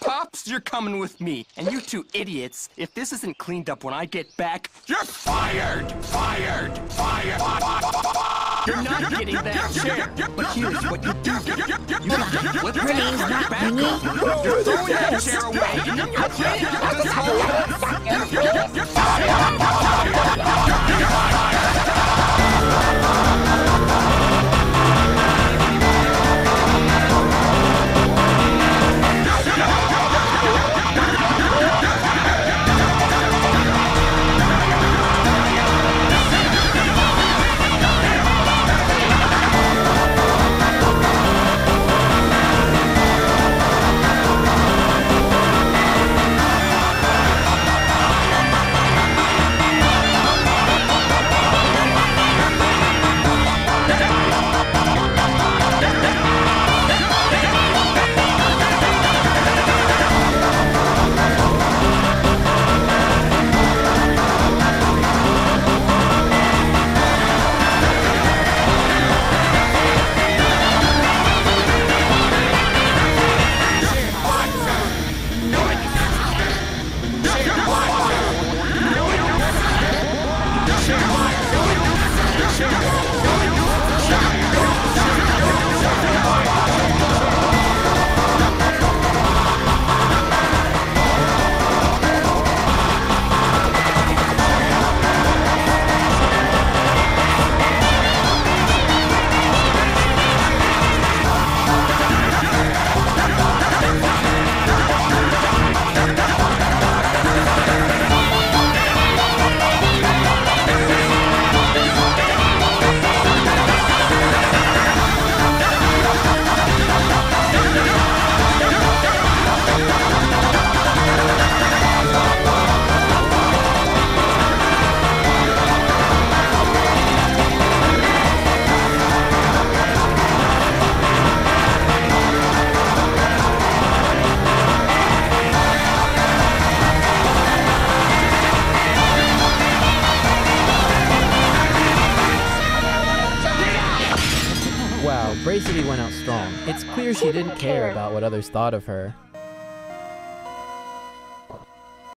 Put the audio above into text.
Pops, you're coming with me. And you two idiots, if this isn't cleaned up when I get back, you're fired! Fired! Fired! You're not getting that chair. But here's what you do. You flip it Pretty's not throwing that chair away, you're playing it with the Wow, went out strong. It's clear she didn't care about what others thought of her.